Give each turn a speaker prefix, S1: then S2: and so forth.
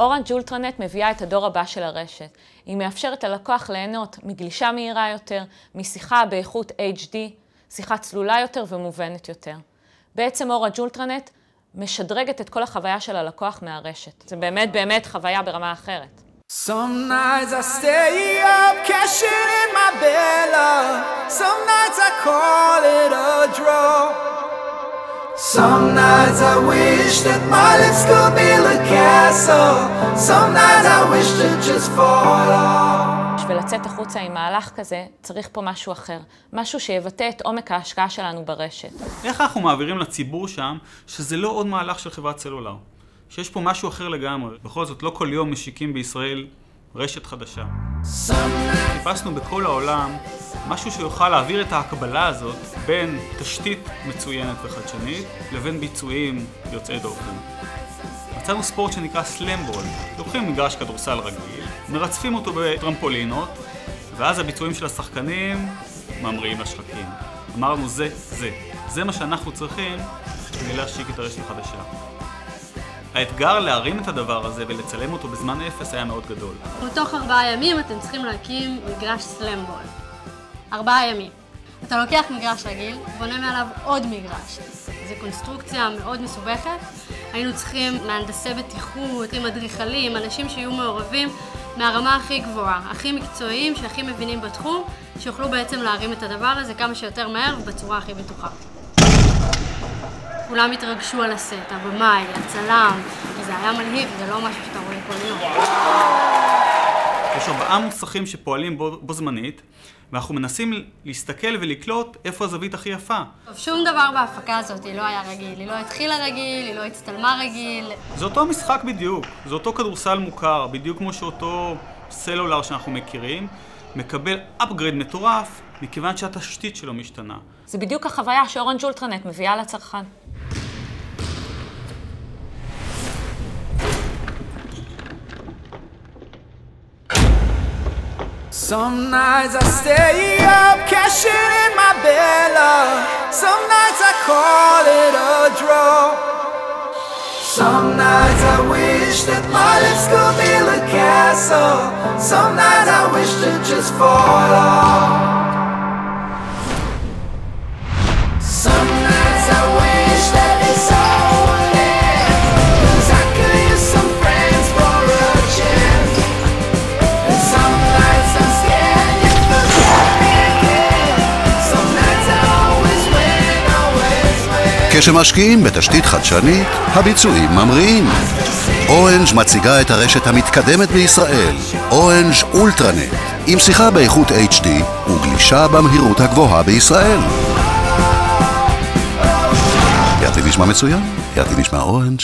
S1: אורנג' אולטרנט מביאה את הדור הבא של הרשת. היא מאפשרת ללקוח ליהנות מגלישה מהירה יותר, משיחה באיכות HD, שיחה צלולה יותר ומובנת יותר. בעצם אורנג' אולטרנט משדרגת את כל החוויה של הלקוח מהרשת. זה באמת באמת חוויה ברמה אחרת.
S2: Some nights I stay up, cashing in my bella. Some nights I call it a draw. Some nights I wish that my lips could build a castle. Some nights I wish to just fall off.
S1: בשביל לצאת החוצה עם מהלך כזה, צריך פה משהו אחר. משהו שיבטא את עומק ההשקעה שלנו ברשת.
S3: איך אנחנו מעבירים לציבור שם שזה לא עוד מהלך של חברת סלולר? שיש פה משהו אחר לגמרי. בכל זאת, לא כל יום משיקים בישראל רשת חדשה. חיפשנו בכל העולם משהו שיוכל להעביר את ההקבלה הזאת בין תשתית מצוינת וחדשנית לבין ביצועים יוצאי דופן. מצאנו ספורט שנקרא סלמבול. לוקחים מגרש כדורסל רגיל, מרצפים אותו בטרמפולינות, ואז הביצועים של השחקנים ממריאים לשחקים. אמרנו זה, זה. זה מה שאנחנו צריכים כדי להשיק את הרשת החדשה. האתגר להרים את הדבר הזה ולצלם אותו בזמן אפס היה מאוד גדול.
S4: בתוך ארבעה ימים אתם צריכים להקים מגרש סלמבול. ארבעה ימים. אתה לוקח מגרש רגיל, בונה מעליו עוד מגרש. זו קונסטרוקציה מאוד מסובכת. היינו צריכים מהנדסי בטיחות, עם אדריכלים, אנשים שיהיו מעורבים מהרמה הכי גבוהה, הכי מקצועיים, שהכי מבינים בתחום, שיוכלו בעצם להרים את הדבר הזה כמה שיותר מהר ובצורה הכי בטוחה. כולם התרגשו על הסט, הבמאי, הצלם, כי זה היה מלהיב, זה לא משהו שאתה רואה כל יום.
S3: יש ארבעה מוסכים שפועלים בו, בו זמנית, ואנחנו מנסים להסתכל ולקלוט איפה הזווית הכי יפה.
S4: טוב, שום דבר בהפקה הזאת לא היה רגיל, היא לא התחילה רגיל, היא לא הצטלמה רגיל.
S3: זה אותו משחק בדיוק, זה אותו כדורסל מוכר, בדיוק כמו שאותו סלולר שאנחנו מכירים, מקבל upgrade מטורף, מכיוון שהתשתית שלו משתנה.
S1: זה בדיוק החוויה שאורנג' אולטרנט מביאה לצרכן.
S2: Some nights I stay up, cashing in my bella. Some nights I call it a draw. Some nights I wish that my lips could build a castle. Some nights I wish to just fall off.
S5: כשמשקיעים בתשתית חדשנית, הביצועים ממריאים. אורנג' מציגה את הרשת המתקדמת בישראל, אורנג' אולטרנט, עם שיחה באיכות HD וגלישה במהירות הגבוהה בישראל. ידעתי נשמע מצוין, ידעתי נשמע אורנג'.